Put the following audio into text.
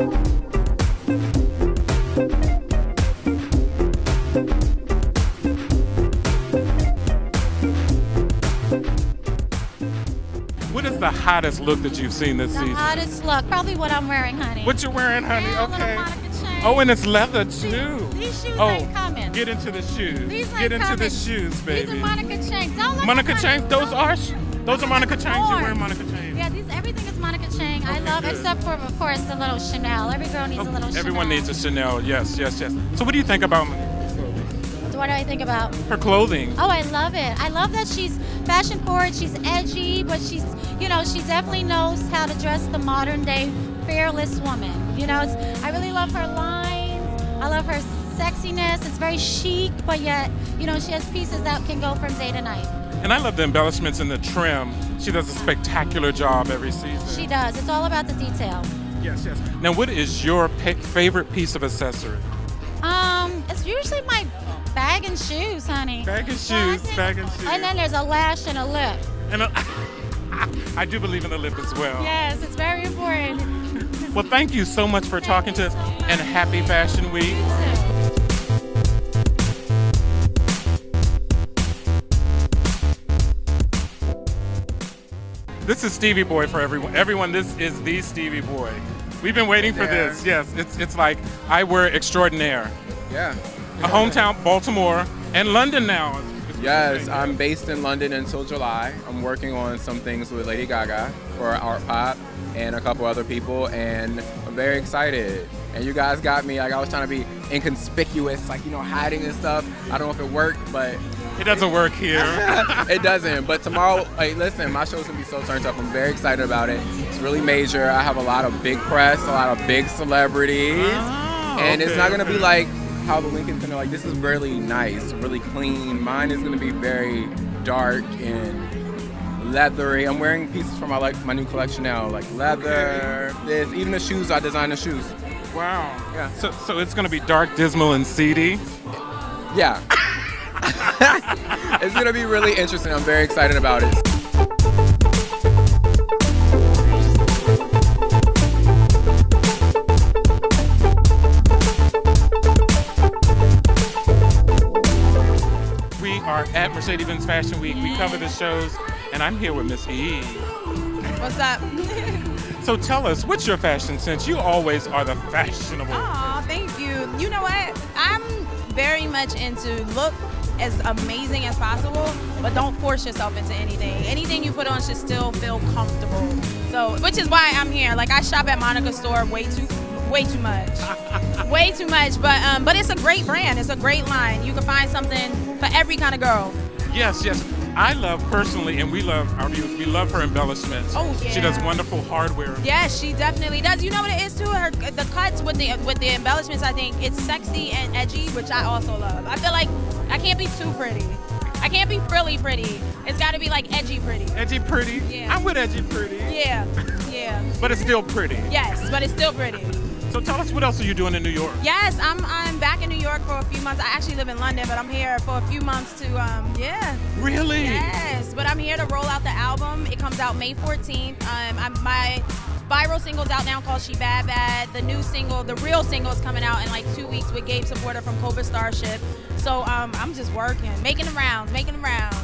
What is the hottest look that you've seen this The season? hottest look, probably what I'm wearing, honey. What you're wearing, honey? Yeah, okay. Oh, and it's leather too. These shoes oh, ain't coming. get into the shoes. These get into coming. the shoes, baby. These are Monica look Monika Chiang's. Those are those are Monika Chiang's. You're wearing Monika Chiang's. I love, good. except for of course the little Chanel. Every girl needs a oh, little Oh, Everyone Chanel. needs a Chanel. Yes, yes, yes. So, what do you think about What do I think about? her clothing? Oh, I love it. I love that she's fashion forward. She's edgy, but she's, you know, she definitely knows how to dress the modern day fearless woman. You know, it's, I really love her lines. I love her sexiness. It's very chic, but yet, you know, she has pieces that can go from day to night. And I love the embellishments and the trim. She does a spectacular job every season. She does. It's all about the detail. Yes, yes. Now, what is your favorite piece of accessory? Um, it's usually my bag and shoes, honey. Bag and shoes, bag and shoes. And then there's a lash and a lip. And a- I do believe in the lip as well. Yes, it's very important. Well, thank you so much for talking to us, and happy Fashion Week. This is Stevie Boi for everyone. Everyone, this is the Stevie Boi. We've been waiting for there. this. Yes, it's it's like eyewear extraordinaire. Yeah. A hometown, Baltimore, and London now. Yes, I'm based in London until July. I'm working on some things with Lady Gaga for ARTPOP and a couple other people, and I'm very excited. And you guys got me. Like I was trying to be inconspicuous, like you know, hiding and stuff. I don't know if it worked, but It doesn't work here. it doesn't. But tomorrow, like, listen, my show's gonna be so turned up. I'm very excited about it. It's really major. I have a lot of big press, a lot of big celebrities, Oh, and it's not gonna be like how the Lincoln Center. Like this is really nice, really clean. Mine is gonna be very dark and leathery. I'm wearing pieces from my like my new collection now, like leather. This, even the shoes. I designed the shoes. Wow. Yeah. So so it's gonna be dark, dismal, and seedy. Yeah. it's gonna be really interesting. I'm very excited about it. We are at Mercedes-Benz Fashion Week. We cover the shows, and I'm here with Miss E. What's up? So tell us, what's your fashion sense? You always are the fashionable. Aw, thank you. You know what? I'm very much into look as amazing as possible, but don't force yourself into anything. Anything you put on should still feel comfortable. So, which is why I'm here. Like I shop at Monika's store way too, way too much, way too much. But um, but it's a great brand. It's a great line. You can find something for every kind of girl. Yes, yes. I love personally, and we love our viewers. We love her embellishments. Oh, yeah. She does wonderful hardware. Yes, she definitely does. You know what it is too? Her the cuts with the with the embellishments. I think it's sexy and edgy, which I also love. I feel like I can't be too pretty. I can't be frilly pretty. It's got to be like edgy pretty. Edgy pretty. Yeah. I'm with edgy pretty. Yeah, yeah. But it's still pretty. Yes, but it's still pretty. So tell us what else are you doing in New York? Yes, I'm I'm back in New York for a few months. I actually live in London, but I'm here for a few months to um yeah. Really? Yes, but I'm here to roll out the album. It comes out May 14th. Um, I'm, my viral single's out now called She Bad Bad. The new single, the real single, is coming out in like two weeks with Gabe Saporta from Cobra Starship. So um, I'm just working, making the rounds, making the rounds.